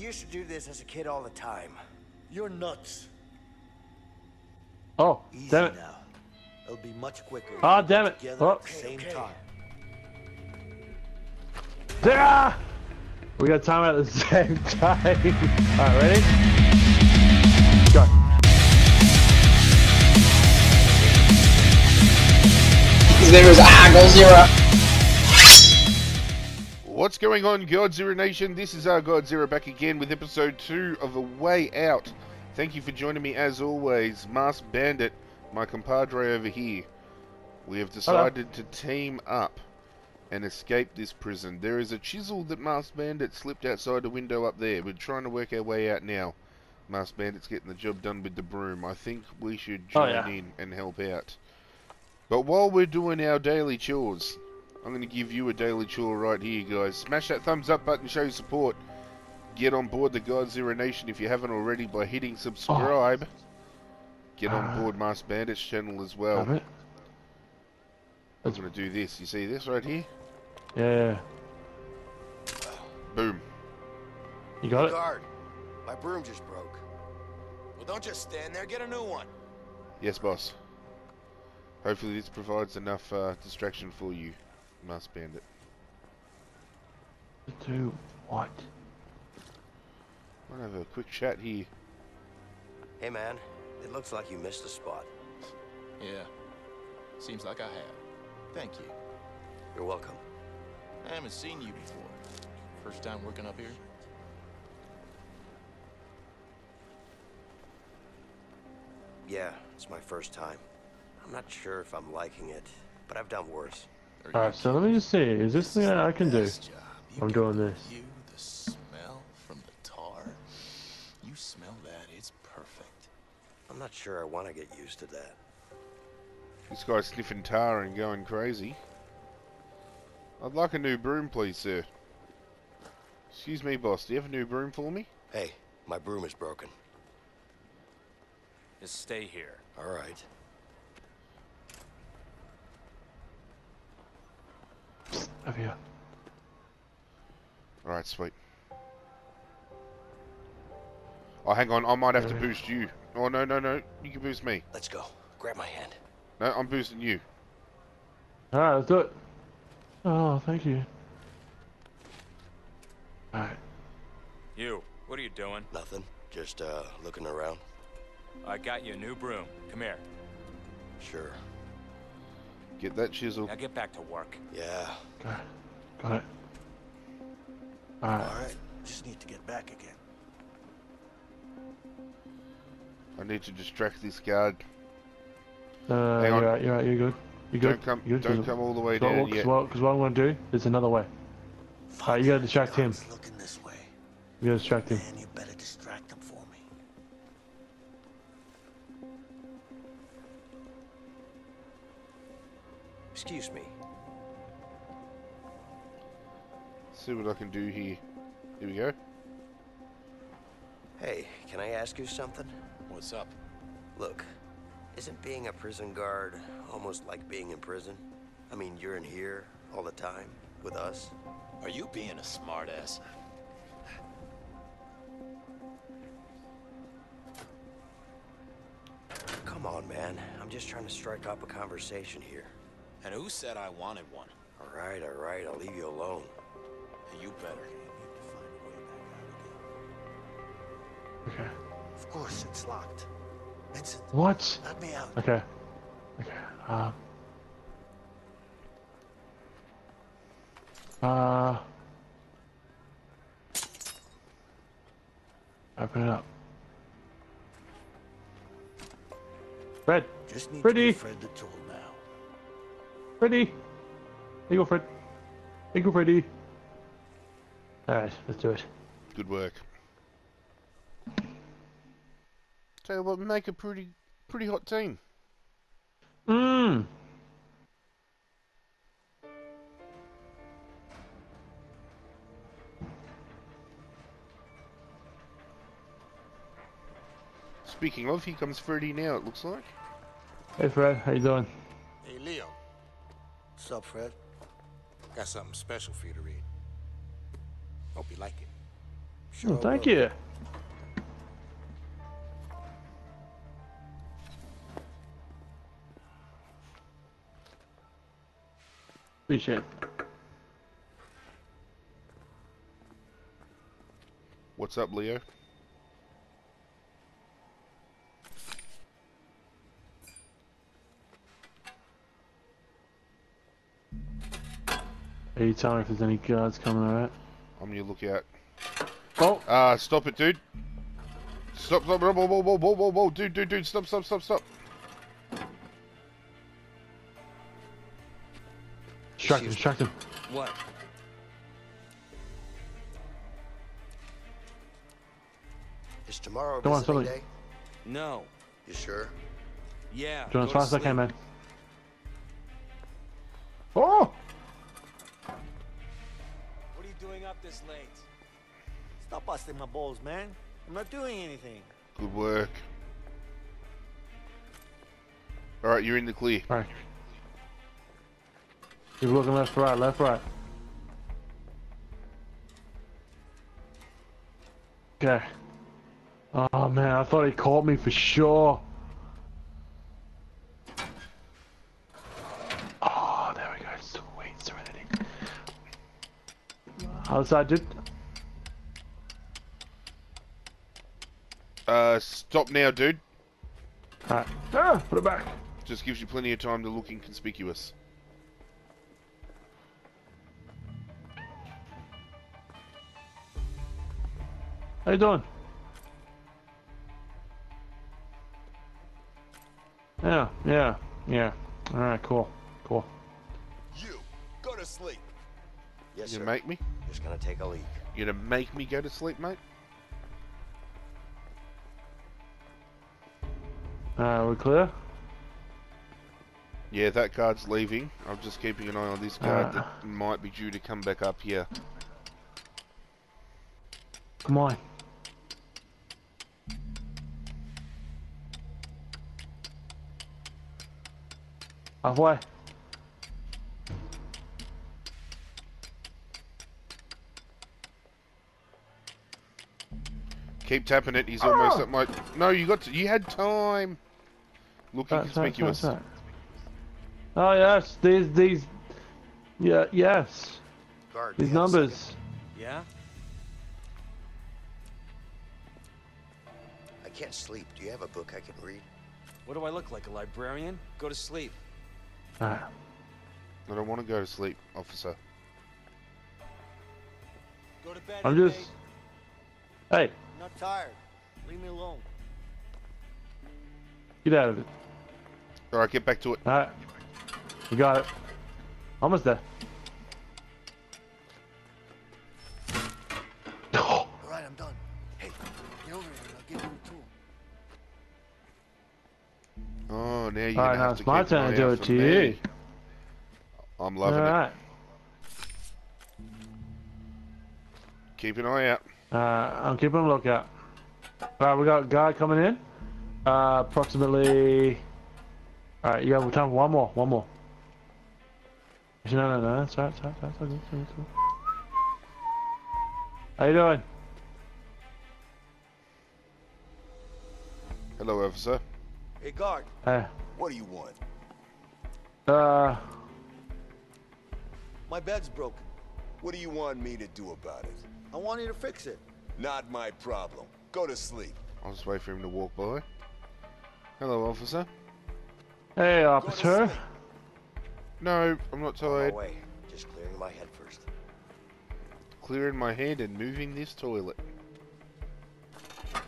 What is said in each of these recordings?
used to do this as a kid all the time. You're nuts. Oh, Easy damn it. now. It'll be much quicker. if Ah, we damn it. Together Oh. at the same Okay. time. Ah! We got time at the same time. Alright, ready? Go. His name is Godzirra. What's going on, Godzirra Nation? This is ArghGodzirra back again with episode 2 of A Way Out. Thank you for joining me as always, Masked Bandit, my compadre over here. We have decided to team up and escape this prison. There is a chisel that Masked Bandit slipped outside the window up there. We're trying to work our way out now. Masked Bandit's getting the job done with the broom. I think we should Oh, join yeah. in and help out. But while we're doing our daily chores, I'm going to give you a daily chore right here, guys. Smash that thumbs up button, show your support. Get on board the Godzirra Nation if you haven't already by hitting subscribe. Get on Ah. board Masked Bandit's channel as well. Damn it. I'm going to do this. You see this right here? Yeah, Boom. you got it? Guard, my broom just broke. Well, don't just stand there. Get a new one. Yes, boss. Hopefully this provides enough uh, distraction for you, Masked Bandit. Do what? I'll have a quick chat here. Hey, man. It looks like you missed a spot. Yeah. Seems like I have. Thank you. You're welcome. I haven't seen you before. First time working up here? Yeah, it's my first time. I'm not sure if I'm liking it, but I've done worse. Are Alright, so let me just see. Is this something that I can do? job. I'm doing this. view, the smell from the tar. You smell that, it's perfect. I'm not sure I want to get used to that. This guy's sniffing tar and going crazy. I'd like a new broom, please, sir. Excuse me, boss. Do you have a new broom for me? Hey, my broom is broken. Just stay here. All right. Over here. Alright, sweet. Oh, hang on. I might have to boost you. Oh, no, no, no. You can boost me. Let's go. Grab my hand. No, I'm boosting you. Alright, let's do it. Oh, thank you. Alright. You, what are you doing? Nothing. Just, uh, looking around. I got you a new broom. Come here. Sure. Get that chisel. Now get back to work. Yeah. Got it. Got it. Alright. All right. Just need to get back again. I need to distract this guard. Uh, Hang on. you're right, you're right, you're good. You're good. Don't come, you're good. don't 'cause- come all the way Because down what, yet. because what I'm going to do is another way. Alright, you gotta distract him. Looking this way. You gotta distract him. Man, you better distract Excuse me. See what I can do here. Here we go. Hey, can I ask you something? What's up? Look, isn't being a prison guard almost like being in prison? I mean, you're in here all the time with us. Are you being a smartass? Come on, man. I'm just trying to strike up a conversation here. And who said I wanted one? All right, all right. I'll leave you alone. And you better. Okay. Of course, it's locked. Vincent, What? let me out. Okay. Okay. Um. Uh. Open it up. Fred. Just need Freddy. to give Fred the tool now. Freddy. Here you go, Fred. Here you go, Freddy. Alright, let's do it. Good work. Tell you what, we make a pretty, pretty hot team. Mmm. Speaking of, here comes Freddy now, it looks like. Hey, Fred. How you doing? Hey, Leo. What's up, Fred? Got something special for you to read. Hope you like it. Sure Oh, thank will. you. Appreciate it. What's up, Leo? Are you telling me if there's any guards coming alright? I'm your lookout. Oh, Uh, stop it, dude. Stop, stop, whoa, whoa, whoa, whoa, whoa, whoa, whoa, dude, dude, dude, stop, stop, stop, stop. distract him, Excuse me. distract him. What? Is tomorrow Come on, visiting somebody. day? No. You sure? Yeah. Doing go as to fast as I can, sleep. man. Oh! Up this late? Stop busting my balls, man. I'm not doing anything. Good work. Alright, you're in the clear. Alright. Keep looking left, right, left, right. Okay. Oh man, I thought he caught me for sure. Oh, there we go. Sweet serenity. Other side, dude. Uh, stop now, dude. Alright. Ah, put it back. Just gives you plenty of time to look inconspicuous. How you doing? Yeah, yeah, yeah. Alright, cool. Cool. You, go to sleep. Yes, You sir. make me? Just gonna take a leak. You gonna make me go to sleep, mate? Alright, we're clear? Yeah, that guard's leaving. I'm just keeping an eye on this guard Ah. that might be due to come back up here. Come on. Halfway. Keep tapping it. He's almost Ah! at my. No, you got to. You had time. Looking Right, right, inconspicuous. right, right. Oh yes, these these. Yeah, yes. Guard. These do you have a numbers. Yeah? I can't sleep. Do you have a book I can read? What do I look like, a librarian? Go to sleep. Alright. I don't want to go to sleep, officer. Go to bed. I'm Inmate. just. Hey, I'm not tired. Leave me alone. get out of it. All right, get back to it. Alright. You got it. Almost there. All right, I'm done. Hey, get over here and I'll give you a tool. Oh, now you're Alright, gonna now it's my keep turn an to do it to me. you. I'm loving it. Alright. Keep an eye out. Uh, I'm keeping a lookout. Alright, we got a guy coming in. Uh, approximately. Alright, you have time for one more. One more. No, no, no. That's right. That's right. That's right. That's right. Right. How you doing? Hello, officer. Hey, guard. Hey. What do you want? Uh, My bed's broken. What do you want me to do about it? I want you to fix it. Not my problem. Go to sleep. I'll just wait for him to walk by. Hello, officer. hey, Go officer. No, I'm not On tired. my. Just clearing my head first. Clearing my head and moving this toilet.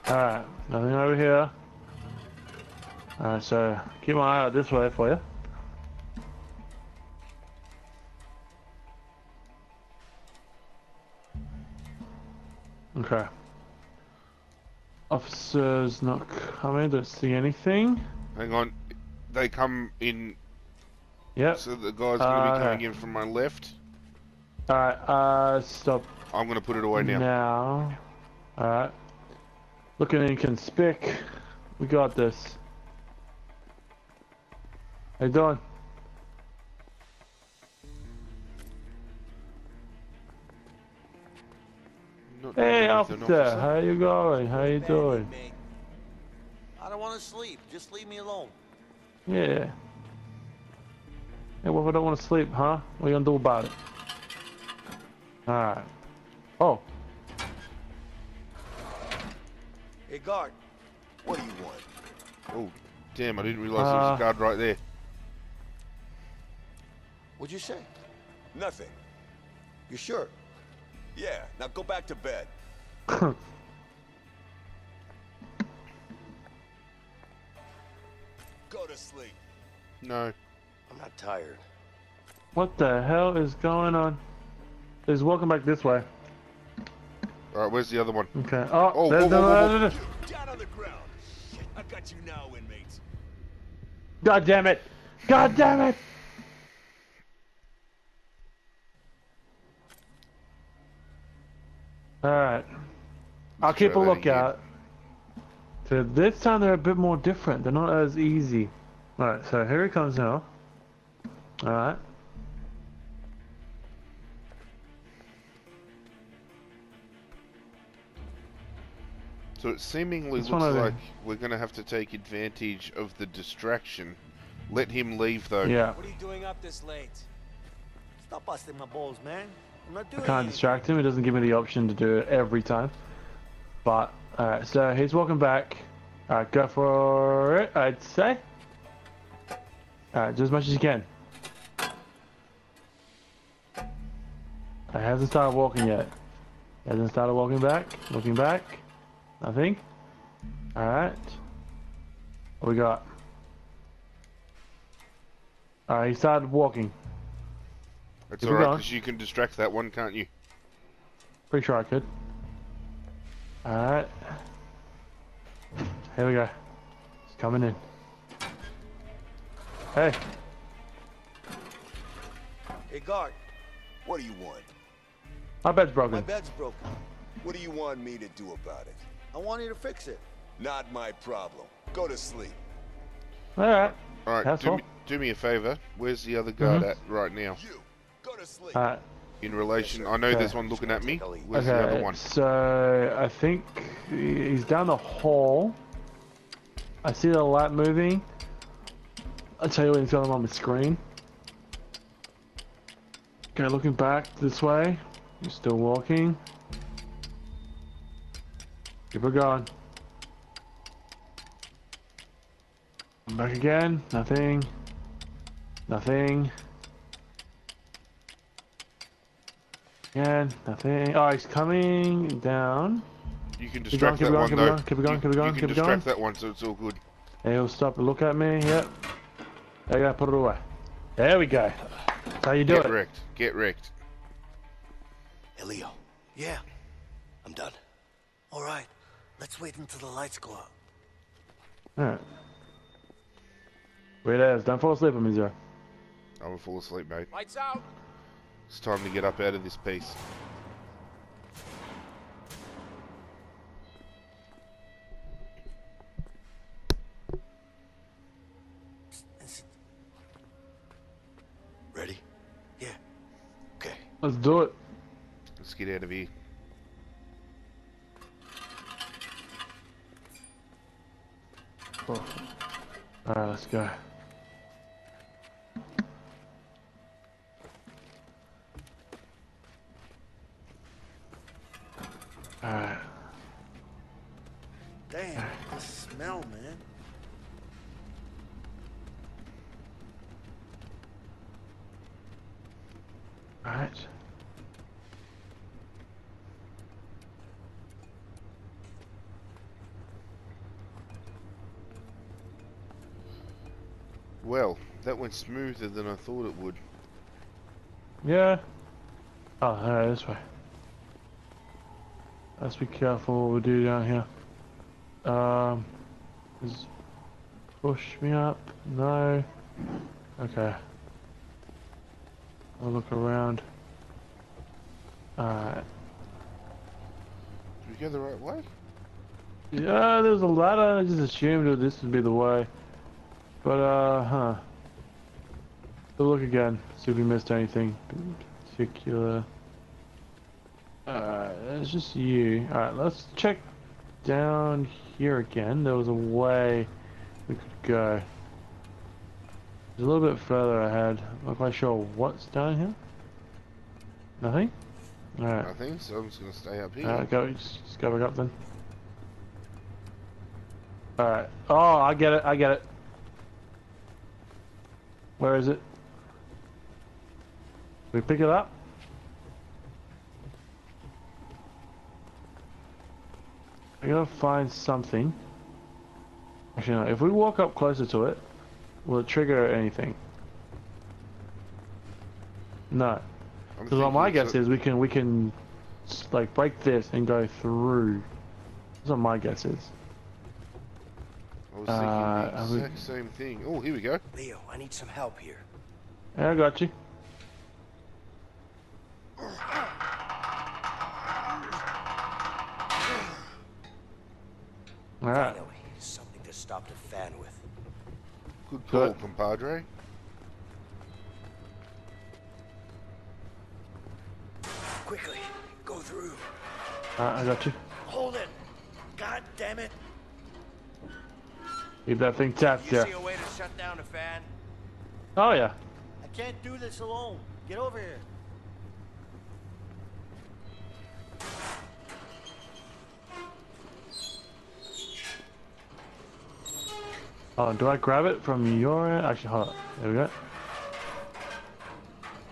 Alright, nothing over here. Alright, so keep my eye out this way for you. Okay. Officers not coming, don't see anything. Hang on. They come in, Yep. so the guy's going to Uh, be coming in from my left. Alright, uh, stop I'm going to put it away now. now. Alright. Looking in conspic. We got this. How you doing? Hey, dealing with an officer, how you going? How you doing? I don't want to sleep. Just leave me alone. Yeah. Hey, what if I don't want to sleep, huh? What are you gonna do about it? Alright. Oh, Hey, guard. What do you want? Oh, damn! I didn't realise there was Uh, a guard right there. What'd you say? Nothing. You sure? Yeah, now go back to bed. Go to sleep. No. I'm not tired. what the hell is going on? He's walking back this way. All right, where's the other one? Okay. Oh, Oh, there's whoa, whoa, whoa, whoa. Down on the ground. Shit, I got you now, inmates. God damn it! God damn it! Alright. I'll keep a lookout. So this time they're a bit more different. They're not as easy. Alright, so here he comes now. Alright. So it seemingly This looks like we're gonna have to take advantage of the distraction. Let him leave though. Yeah. What are you doing up this late? Stop busting my balls, man. I can't distract him. It doesn't give me the option to do it every time. But, alright, so he's walking back. Alright, go for it, I'd say. Alright, do as much as you can. He hasn't started walking yet. He hasn't started walking back. Looking back. Nothing. Alright. What we got? Alright, he started walking. It's alright because you can distract that one, can't you? Pretty sure I could. Alright. Here we go. He's coming in. Hey, Hey, guard. What do you want? my bed's broken. My bed's broken. What do you want me to do about it? I want you to fix it. Not my problem. Go to sleep. Alright. All right, do me, do me a favor. Where's the other guard Mhm. at right now? You. Go. Alright. Uh, In relation, I know Okay. there's one looking at me. Take a leak. Where's the other one? so I think he's down the hall. I see the light moving. I'll tell you when he's got him on the screen. Okay, looking back this way. He's still walking. Keep it going. Come Back again. Nothing. Nothing. Again. Nothing. Oh, he's coming down. You can Keep going, distract keep that going, one keep though. going, keep it going, You- keep it going, You keep can it distract going. that one, so it's all good. And he'll stop and look at me. Yep. There you go. Put it away. There we go. That's how you do Get it. wrecked. Get wrecked. Hey, Leo. Yeah. I'm done. All right. Let's wait until the lights go out. Alright. Wait as. Don't fall asleep on me, Zero. I will fall asleep, mate. Lights out. It's time to get up out of this piece. Ready? Yeah. Okay. Let's do it. Let's get out of here. Oh. Alright, let's go. Went smoother than I thought it would. Yeah. Oh, alright, this way. Let's be careful what we do down here. Um, is push me up? No. Okay. I'll look around. Alright. Did we go the right way? Yeah, there's a ladder. I just assumed that this would be the way. But, uh, huh. So look again. See if we missed anything particular. Alright, it's just you. Alright, let's check down here again. There was a way we could go. It's a little bit further ahead. Not quite sure what's down here. Nothing? Alright. Nothing, so I'm just gonna stay up here. Alright, go, just, just go back up then. Alright. Oh, I get it, I get it. Where is it? We pick it up? I gotta find something. Actually, no, if we walk up closer to it, will it trigger anything? No. Because what my guess is we can we can like break this and go through. That's what my guess is. I was Uh, thinking I the would- exact same thing. Oh, here we go. Leo, I need some help here. Yeah, I got you. Alright. Finally, something to stop the fan with. Good call, Good. compadre. Quickly, go through. Alright, I got you. Hold it. God damn it. Keep that thing tapped You there. see a way to shut down the fan? Oh yeah. I can't do this alone. Get over here. Oh, do I grab it from your end? Actually, hold on. There we go.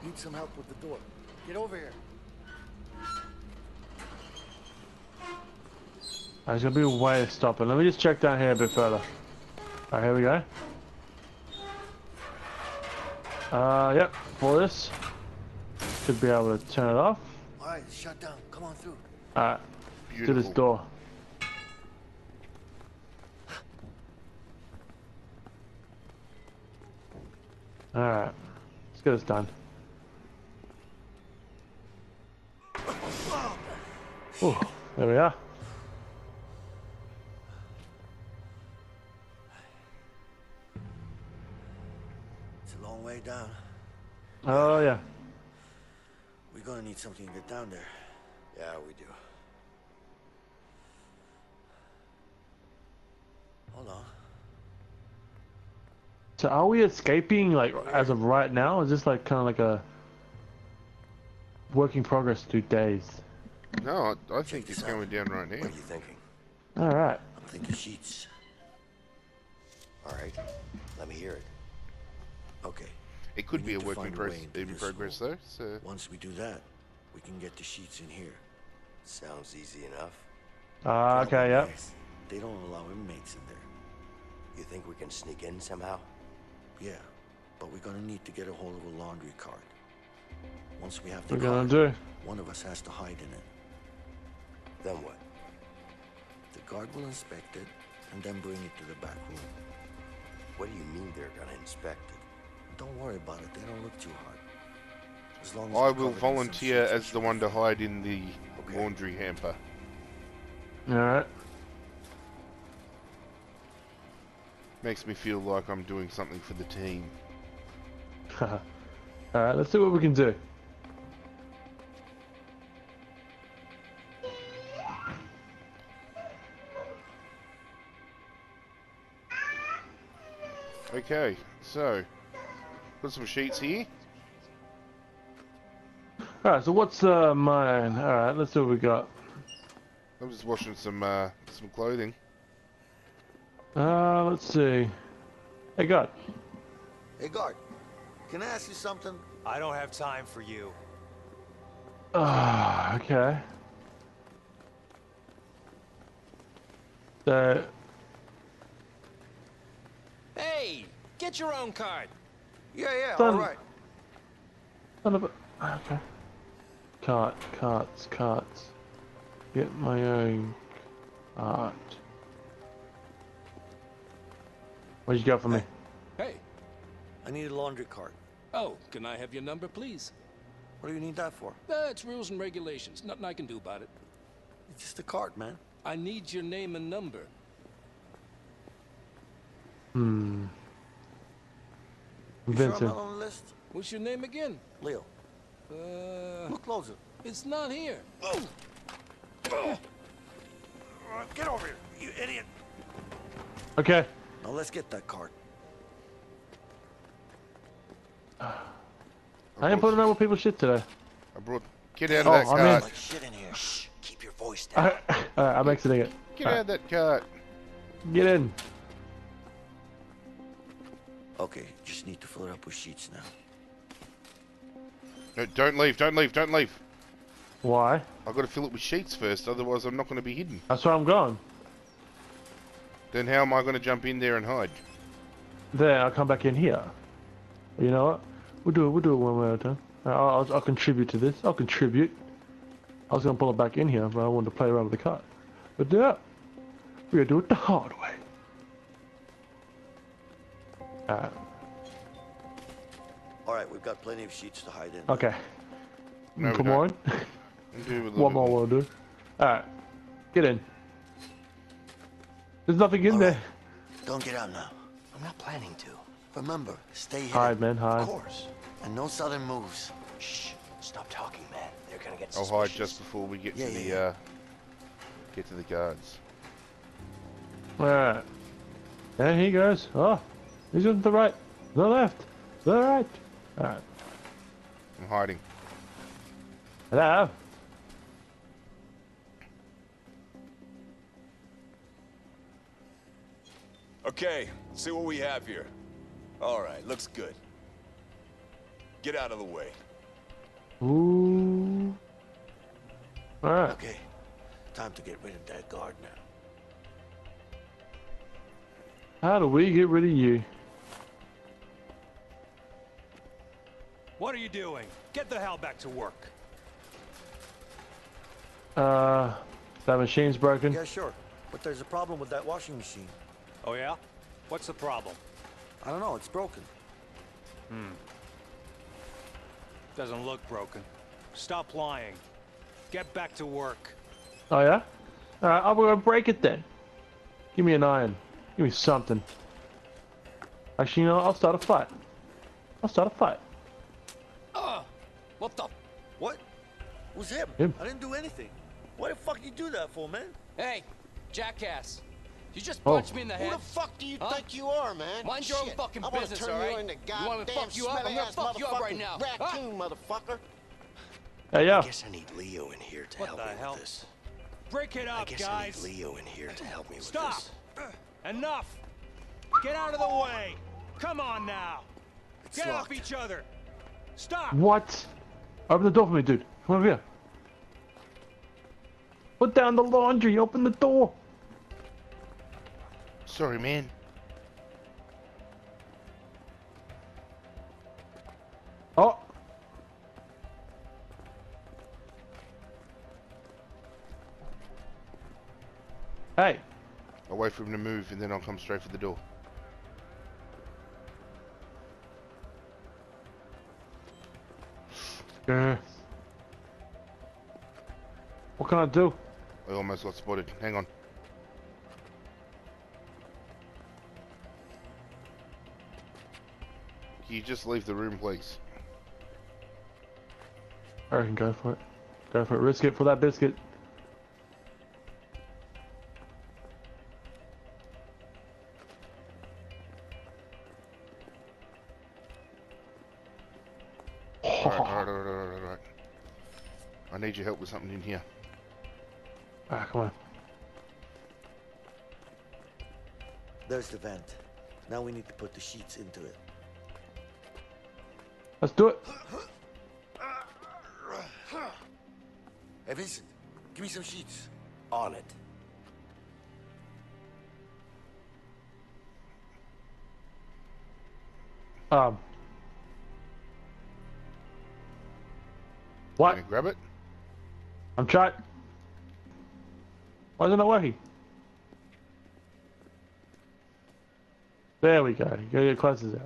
Need some help with the door. Get over here. There's gonna be a way to stop it. Let me just check down here a bit further. Alright, here we go. Uh, yep, for this. Should be able to turn it off. All right, shut down. Come on through. Alright, to this door. Alright, let's get this done. Ooh, there we are. It's a long way down. Oh yeah. We're gonna need something to get down there. Yeah, we do. Hold on. So are we escaping like as of right now? Is this like kind of like a work in progress through days? No, I, I think this it's out. going down right now. What are you thinking? All right. I'm thinking sheets. All right, let me hear it. Okay. It could be a need to work in, find a pro- in progress hole. though. So Once we do that, we can get the sheets in here. Sounds easy enough. Ah, okay. Problem Yep. They don't allow inmates in there. You think we can sneak in somehow? Yeah, but we're gonna need to get a hold of a laundry cart. Once we have the We're gonna do. one of us has to hide in it. Then what? The guard will inspect it and then bring it to the back room. What do you mean they're gonna inspect it? Don't worry about it. They don't look too hard. As long as I will covered in some volunteer as should the one to hide in the Okay. laundry hamper. All right. Makes me feel like I'm doing something for the team. All right. Let's see what we can do. Okay, so got some sheets here. All right. So what's uh mine? All right. Let's see what we got. I'm just washing some uh, some clothing. Uh, let's see. Hey, guard. Hey, guard. Can I ask you something? I don't have time for you. Ah, okay. So, Hey, get your own card. Yeah, yeah, Son- all right. son of a. Okay. Cart, carts, carts. Get my own cart. What'd you got for me? Hey. I need a laundry cart. Oh, can I have your number, please? What do you need that for? Uh, it's rules and regulations. Nothing I can do about it. It's just a cart, man. I need your name and number. Hmm. You sure I'm Vincent. not on the list? What's your name again? Leo, Uh, look closer. It's not here. Get over here, you idiot! Okay. Now let's get that cart. I ain't putting up with people's shit today. I brought. Get out of Oh, that I cart. mean- Like shit in here. Shh, keep your voice down. Alright, alright, I'm exiting it. Get out of that cart. Get in. Okay, just need to fill it up with sheets now. No, don't leave. Don't leave. Don't leave. Why? I've got to fill it with sheets first, otherwise I'm not going to be hidden. That's where I'm going. Then how am I going to jump in there and hide? There, I'll come back in here. You know what? We'll do it. We'll do it one way at a time. I'll, I'll, I'll contribute to this. I'll contribute. I was gonna pull it back in here, but I wanted to play around with the card. But yeah, we're gonna do it the hard way. Alright. All right, we've got plenty of sheets to hide in. Okay. No, Come on. We'll do it with a One more will do. Alright. Get in. There's nothing in All there. right. Don't get out now. I'm not planning to. Remember, stay hidden. Hide, man, hide. Of course. And no sudden moves. Shh, stop talking, man. They're gonna get I'll suspicious. hide just before we get Yeah, to yeah, the yeah. uh, get to the guards. Alright. There he goes. Oh, he's going to the right, the left, the right. Alright. I'm hiding. Hello. Okay, let's see what we have here. All right, looks good. Get out of the way. Ooh. Alright. Okay, time to get rid of that guard now. How do we get rid of you? What are you doing? Get the hell back to work. Uh, that machine's broken. Yeah, sure. But there's a problem with that washing machine. Oh yeah? What's the problem? I don't know, it's broken. Hmm. Doesn't look broken. Stop lying. Get back to work. Oh yeah? Alright, I'm gonna break it then. Give me an iron. Give me something. Actually, you know, I'll start a fight. I'll start a fight. Uh, what the? What? Who's him? Him. I didn't do anything. Why the fuck you do that for, man? Hey, jackass. You just Oh. punched me in the head. Who the fuck do you Huh? think you are, man? Mind your own Shit, fucking I wanna business, turn all right? You, into You want me to fuck you up? I'm gonna fuck you up right motherfucking now. Huh? Raccoon, motherfucker. Hey, yo. I guess I need Leo in here to What help the me hell? with this. Break it up, I up, guess guys. I need Leo in here to help me with this. Stop. Enough. Get out of the way. Come on now. It's Get off each other. Stop. What? Open the door for me, dude. Come over here. Put down the laundry. Open the door. Sorry, man. Oh. Hey. I'll wait for him to move and then I'll come straight for the door. What can I do? I almost got spotted. Hang on. Can you just leave the room, please? I reckon go for it. Go for it. Risk it for that biscuit. Something in here. Ah, come on. There's the vent. Now we need to put the sheets into it. Let's do it. Hey, Vincent, give me some sheets. On it. Um. What? Can you grab it? I'm trying. Why isn't it working? There we go. You gotta get closer there.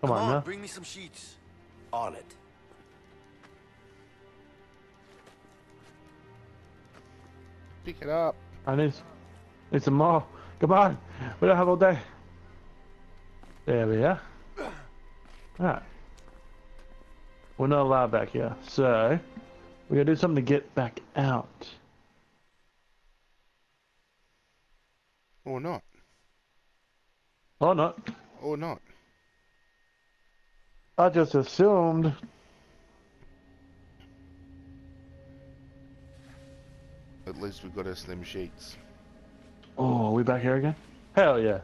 Come, Come on, on, now. bring me some sheets. On it. Pick it up. I need, need some more. Come on. We don't have all day. There we are. Alright. We're not allowed back here. So, We gotta do something to get back out. Or not. Or not. Or not. I just assumed. At least we've got our slim sheets. Oh, are we back here again? Hell yeah.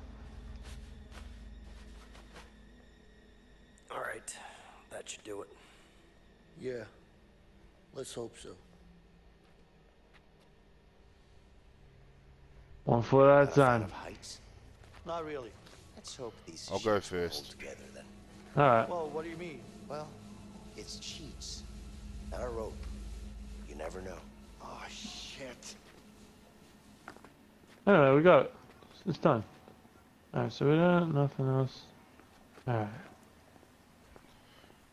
All right, that should do it. Yeah. Let's hope so. One foot at a Not a fan time. of heights. Not really. Let's hope these I'll go sheets hold first. together then. Alright. Well, what do you mean? Well, it's cheats, not a rope. You never know. Oh, shit. Anyway, we got it. It's done. Alright, so we don't, have nothing else. Alright.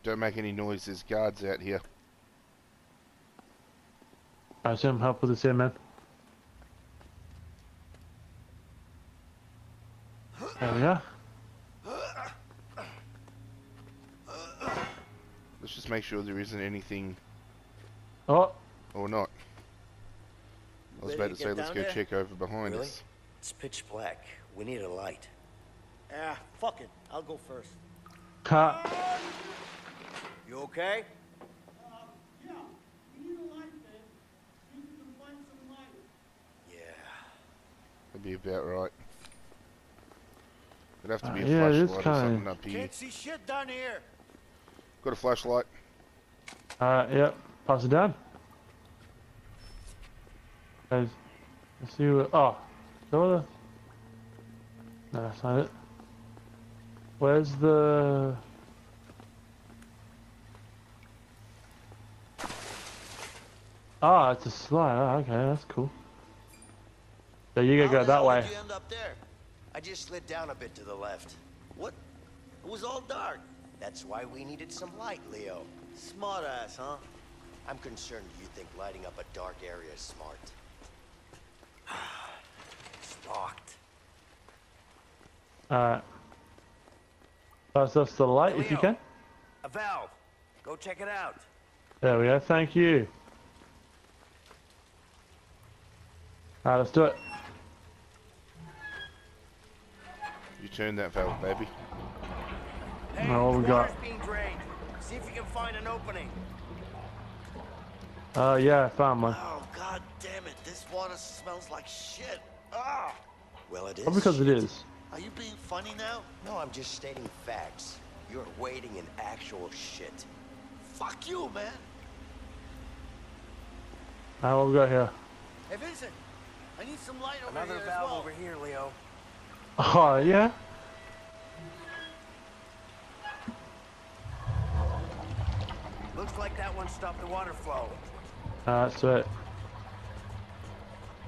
Don't make any noise, there's guards out here. Alright, some help with this here, man. There we go. Let's just make sure there isn't anything Oh, or not. I was Ready about to to say, let's go there? check over behind Really? us. It's pitch black. We need a light. Ah, fuck it. I'll go first. cut. You okay? Yeah. That'd be about right. It'd have to be Uh, a yeah, it is flashlight or kinda- something up here. Can't see shit down here. Got a flashlight? Alright, yep. Pass it down. Guys, let's see what. Oh, is that what the. No, that's not it. Where's the. Ah, it's a slide. Oh, okay, that's cool. So you gotta go that way. Did you end up there? I just slid down a bit to the left. What? It was all dark. That's why we needed some light, Leo. Smart ass, huh? I'm concerned you think lighting up a dark area is smart. it's locked. Alright. Pass us the light if you can. A valve. Go check it out. There we go, thank you. Alright, let's do it. You turn that valve, baby. Hey, Oh, what we got? water's being drained. See if you can find an opening. Uh, yeah, I found one. Oh, god damn it. This water smells like shit. Ah! Well, it is. Well, because it shit. is. Are you being funny now? No, I'm just stating facts. You're wading in actual shit. Fuck you, man. Alright, what we got here? Hey, Vincent. I need some light over Another here valve as well. over here, Leo. Oh, yeah? Looks like that one stopped the water flow. That's sweet.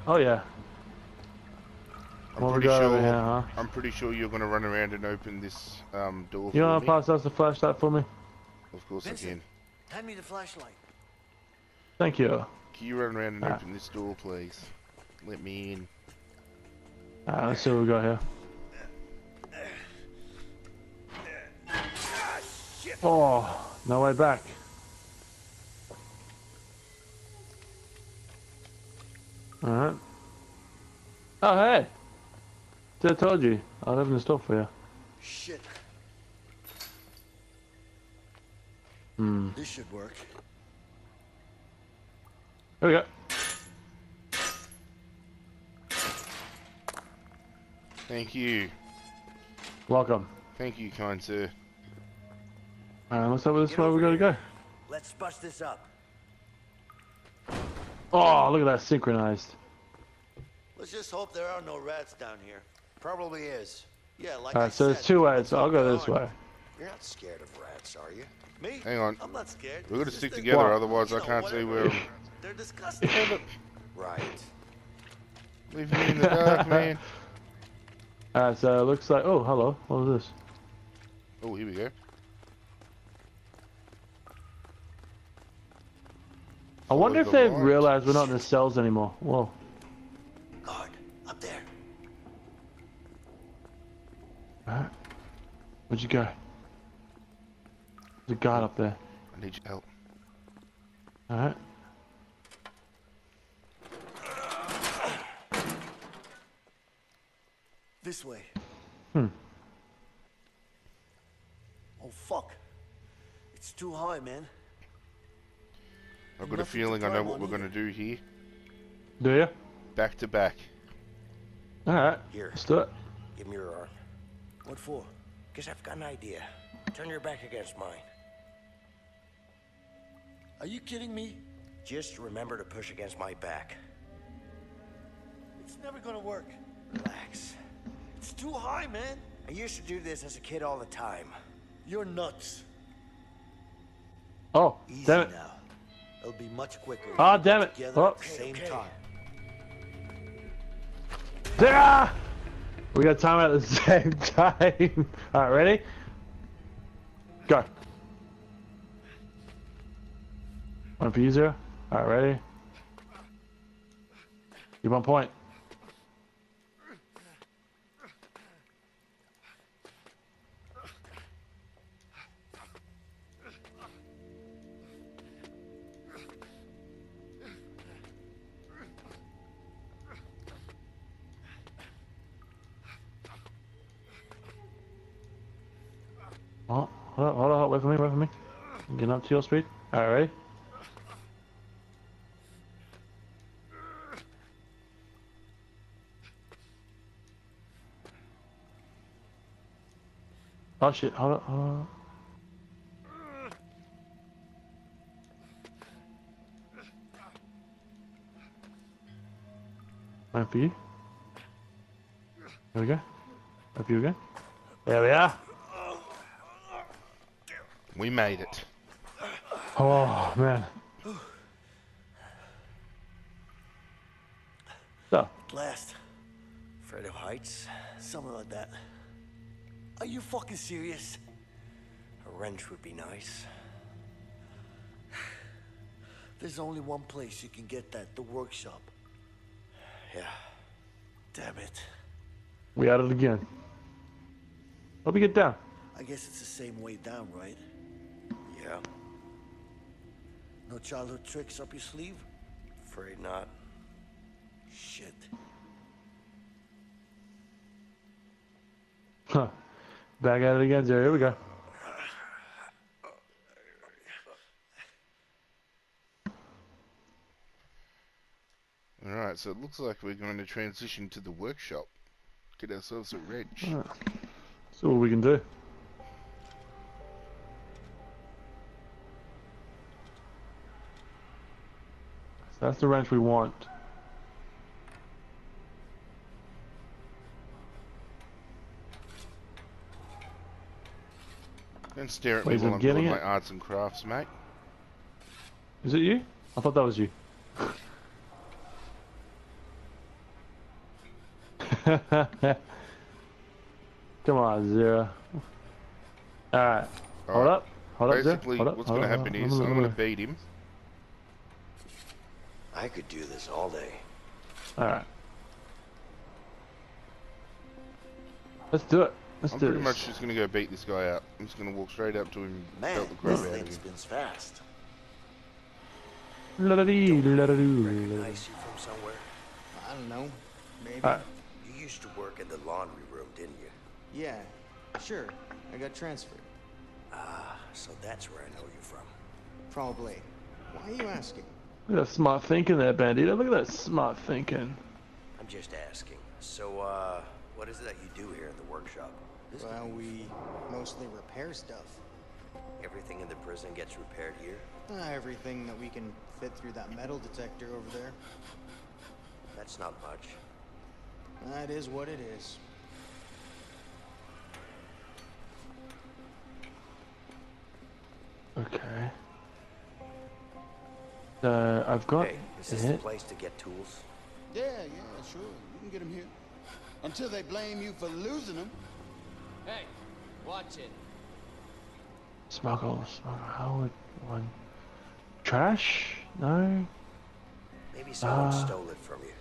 Oh, yeah. I'm What we pretty got sure. here, huh? I'm pretty sure you're gonna run around and open this um, door You for wanna me. pass us the flashlight for me? Of course Vincent. I can. Hand me the flashlight. Thank you. Can you run around and Ah. open this door, please? Let me in. Alright, let's see what we got here. Oh, no way back. Alright. Oh, hey! See, I told you. I'll open the door for you. Shit. Hmm. This should work. Here we go. Thank you. Welcome. Thank you, kind sir. Alright, looks like this Get way we over gotta go. Let's bust this up. Oh, look at that synchronized. Let's just hope there are no rats down here. Probably is. Yeah, like I Alright, so said. there's two ways. let's I'll go this aren't. way. You're not scared of rats, are you? Me? Hang on. I'm not scared. We're gonna stick together, What? otherwise You I can't see where. They're disgusting. Right. Leave me in the dark, man. Alright, so it looks like. Oh, hello. What is this? Oh, here we go. I wonder if the they realize we're not in the cells anymore. Whoa. Guard, up there. Alright. Where'd you go? There's a guard up there. I need your help. Alright. This way. Hmm. Oh fuck. It's too high, man. I've got a Nothing to feeling I know what we're going to do here. Do you? Back to back. All right. Here. Let's do it. Give me your arm. What for? Because I've got an idea. Turn your back against mine. Are you kidding me? Just remember to push against my back. It's never gonna work. Relax. It's too high, man. I used to do this as a kid all the time. You're nuts. Oh, Easy damn it. now. It'll be much quicker. Ah, we damn it. Together Oh. at the same Okay, okay. time. We got time at the same time. All right, ready? Go. One for you, zero. All right, ready? Keep on point. To your speed. Alright, ready? Oh shit, hold on, hold on. Wait for you. There we go. Up you again. There we are. We made it. Oh man. So, Blast. Afraid of heights? Something like that. Are you fucking serious? A wrench would be nice. There's only one place you can get that, the workshop. Yeah. Damn it. we at it again. Let me get down. I guess it's the same way down, right? Yeah. No childhood tricks up your sleeve? Afraid not. Shit. Huh. Back at it again, Jerry. Here we go. Alright, so it looks like we're going to transition to the workshop. Get ourselves a wrench. See what we can do. That's the wrench we want. Don't stare at Wait, me while I'm doing it? my arts and crafts, mate. Is it you? I thought that was you. Come on, Zero. Alright. Hold up. Hold up, Zero. Basically, Hold up. what's going to happen is I'm going to beat him. I could do this all day. Alright. Let's do it. Let's I'm do pretty this. much just going to go beat this guy up. I'm just going to walk straight up to him Man, the this thing him. spins fast. La-da-dee, la-da-doo. Recognize you from somewhere? I don't know. Maybe. Alright. You used to work in the laundry room, didn't you? Yeah, sure. I got transferred. Ah, so that's where I know you from. Probably. Why are you asking? Look at that smart thinking there, Bandito. Look at that smart thinking. I'm just asking. So, uh, what is it that you do here in the workshop? Well, we mostly repair stuff. Everything in the prison gets repaired here? Uh, everything that we can fit through that metal detector over there. That's not much. That is what it is. Okay. Uh, I've got Hey, is this the it. place to get tools? Yeah, yeah, sure. You can get them here. Until they blame you for losing them. Hey, watch it. Smuggle, smuggle. How would one? Trash? No. Maybe someone Uh. stole it from you.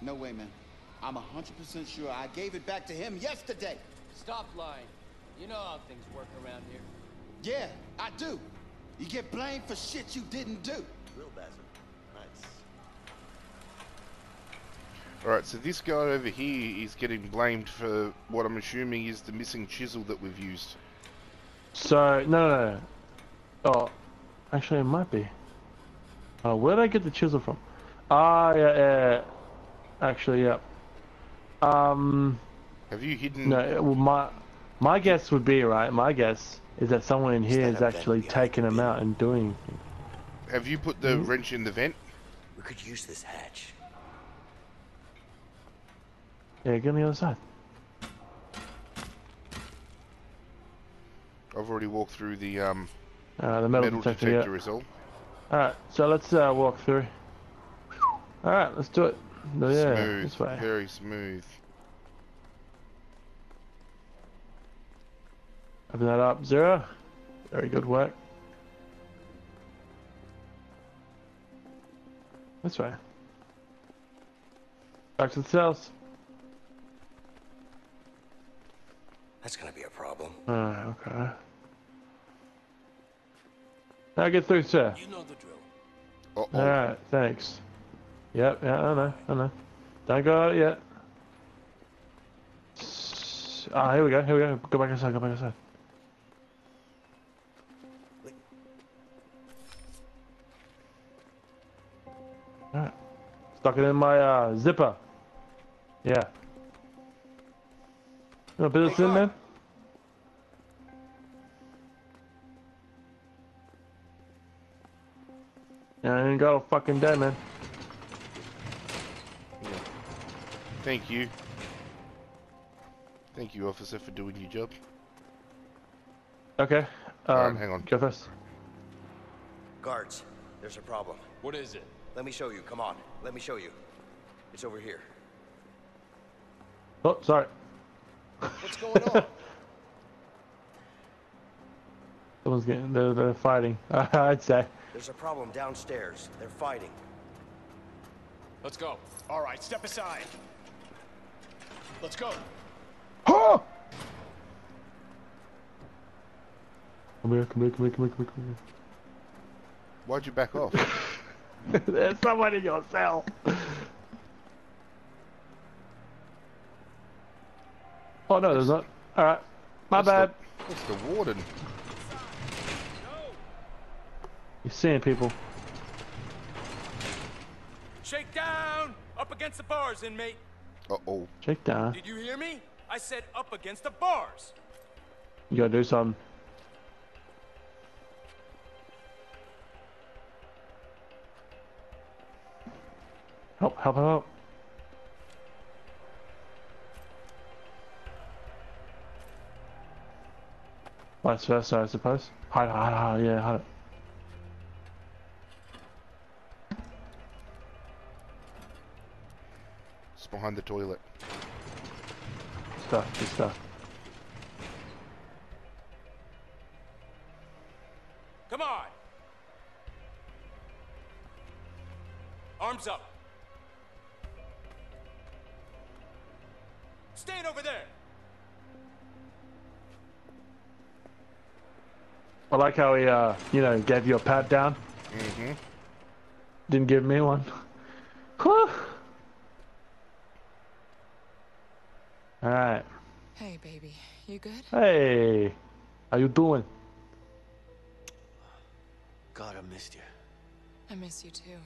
No way, man. I'm 100% sure I gave it back to him yesterday. Stop lying. You know how things work around here. Yeah, I do. You get blamed for shit you didn't do. Real Basil. Nice. Alright, so this guy over here is getting blamed for what I'm assuming is the missing chisel that we've used. So no, no, no. Oh, actually, it might be. Oh, where did I get the chisel from? Ah, yeah, yeah. Actually, yeah. Um, Have you hidden... no. Well, my my guess would be right. My guess is that someone in here Stand is up then, actually behind taking the them out and doing. Have you put the Hmm? wrench in the vent? We could use this hatch. Yeah, get on the other side. I've already walked through the um, Uh, the metal, metal detector. detector yeah. is all. All right, so let's uh, walk through. All right, let's do it. No, yeah, smooth, this way. very smooth. Open that up, zero. Very good work. This way. Back to the cells. That's gonna be a problem. Alright, okay. Now get through, sir. You know the drill. Uh-oh. Alright, thanks. Yep, yeah, I know, I know. Don't go out yet. S- Ah, here we go, here we go. Go back inside, go back inside. Stuck it in my uh, zipper. Yeah. You wanna put this in, man? Yeah, I ain't got a fucking day, man. Yeah. Thank you. Thank you, officer, for doing your job. Okay. Um, Alright, hang on. Go first. Guards, there's a problem. What is it? Let me show you. Come on. Let me show you. It's over here. Oh, sorry. What's going on? Someone's getting, they're, they're fighting. I'd say. There's a problem downstairs. They're fighting. Let's go. All right, step aside. Let's go. Oh! Come here, come here, come here, come here, come here, come Why'd you back off? here. There's someone in your cell. Oh no, there's not. Alright. My That's bad. the- That's the warden. You're seeing people. Shake down! Up against the bars, inmate. Uh-oh. Shake down. Did you hear me? I said up against the bars. You gotta do something. Oh, help, help, help. Vice versa, I suppose. Hide, hide, hide, yeah, hide it. It's behind the toilet. Stuff, good stuff. Come on! Arms up. I like how he, uh, you know, gave you a pat down. Mm-hmm. Didn't give me one. Alright. Hey, baby. You good? Hey. How you doing? God, I missed you. I miss you too.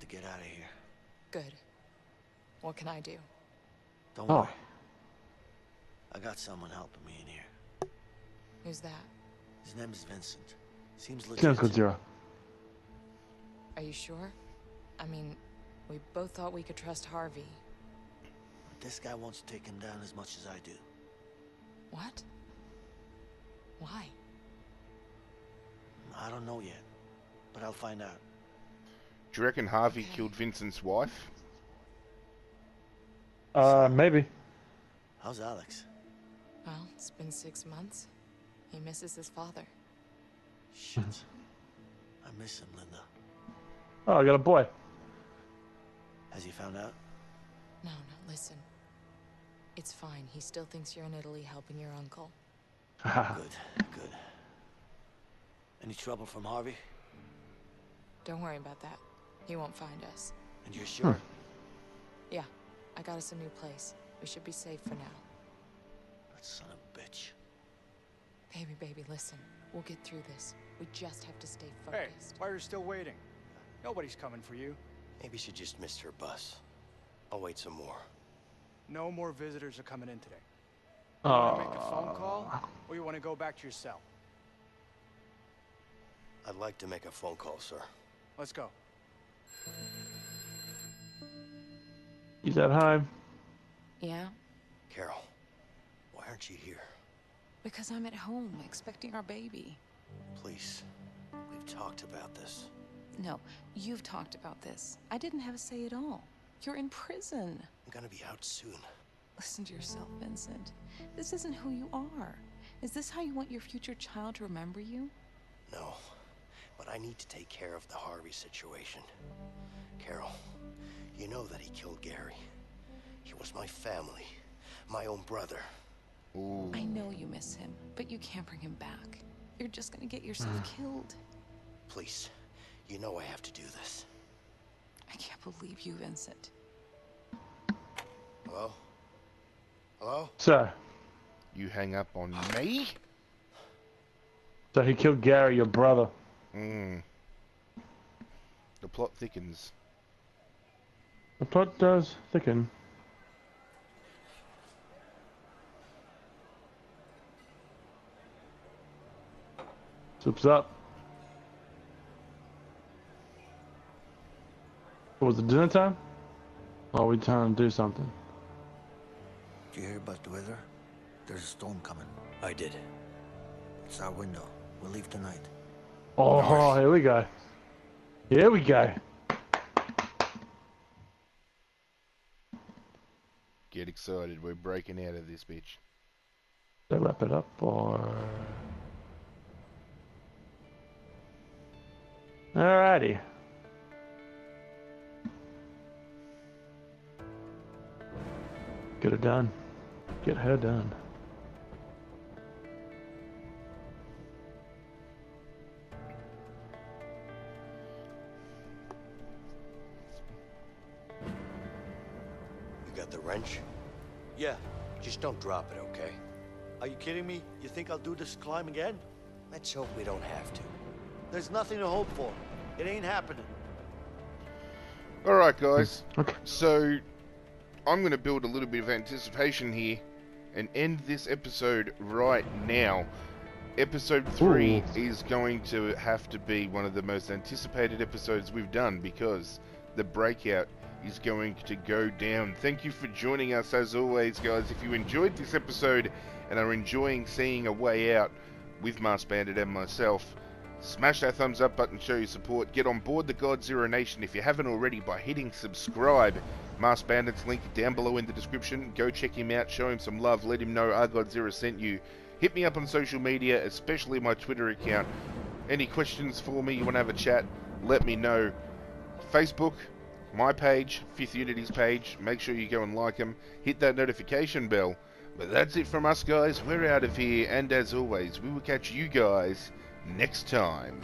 To get out of here. Good. What can I do? Don't Oh. worry. I got someone helping me in here. Who's that? His name is Vincent. Seems legit. Sounds good, Zero. Are you sure? I mean, we both thought we could trust Harvey. This guy wants to take him down as much as I do. What? Why? I don't know yet, but I'll find out. Do you reckon Harvey killed Vincent's wife? Uh, maybe. How's Alex? Well, it's been six months. He misses his father. Shit. I miss him, Linda. Oh, I got a boy. Has he found out? No, no, listen. It's fine. He still thinks you're in Italy helping your uncle. good, good. Any trouble from Harvey? Don't worry about that. He won't find us. And you're sure? Hmm. Yeah, I got us a new place. We should be safe for now. That son of a bitch. Baby, baby, listen. We'll get through this. We just have to stay Hey, focused. why are you still waiting? Nobody's coming for you. Maybe she just missed her bus. I'll wait some more. No more visitors are coming in today. You want to make a phone call, or you want to go back to your cell? I'd like to make a phone call, sir. Let's go. He's at home. Yeah? Carol, why aren't you here? Because I'm at home expecting our baby. Please. We've talked about this. No, you've talked about this. I didn't have a say at all. You're in prison. I'm gonna be out soon. Listen to yourself, Vincent. This isn't who you are. Is this how you want your future child to remember you? No, but I need to take care of the Harvey situation. Carol, you know that he killed Gary. He was my family, my own brother. Ooh. I know you miss him, but you can't bring him back. You're just gonna get yourself hmm. killed. Please, you know I have to do this. I can't believe you, Vincent. Hello? Hello? Sir. You hang up on me? so he killed Gary, your brother. Mm. The plot thickens. The plot does thicken. Soup's up. Was it dinner time? Are we trying to do something. Did you hear about the weather? There's a storm coming. I did. It's our window. We'll leave tonight. Oh, here we go. Here we go. Get excited. We're breaking out of this bitch. They wrap it up or. Alrighty. Get it done. Get her done. Yeah, just don't drop it, okay? Are you kidding me? You think I'll do this climb again? Let's hope we don't have to. There's nothing to hope for. It ain't happening. All right, guys. Okay. So, I'm going to build a little bit of anticipation here and end this episode right now. Episode 3 Ooh. is going to have to be one of the most anticipated episodes we've done because the breakout is going to go down. Thank you for joining us as always, guys. If you enjoyed this episode and are enjoying seeing a way out with Masked Bandit and myself, smash that thumbs up button, show your support. Get on board the Godzirra Nation if you haven't already by hitting subscribe. Masked Bandit's link down below in the description. Go check him out, show him some love, let him know ArghGodzirra sent you. Hit me up on social media, especially my Twitter account. Any questions for me, you want to have a chat, let me know. Facebook, my page, Fifth Unity's page. Make sure you go and like them. Hit that notification bell. But that's it from us, guys. We're out of here, and as always, we will catch you guys next time.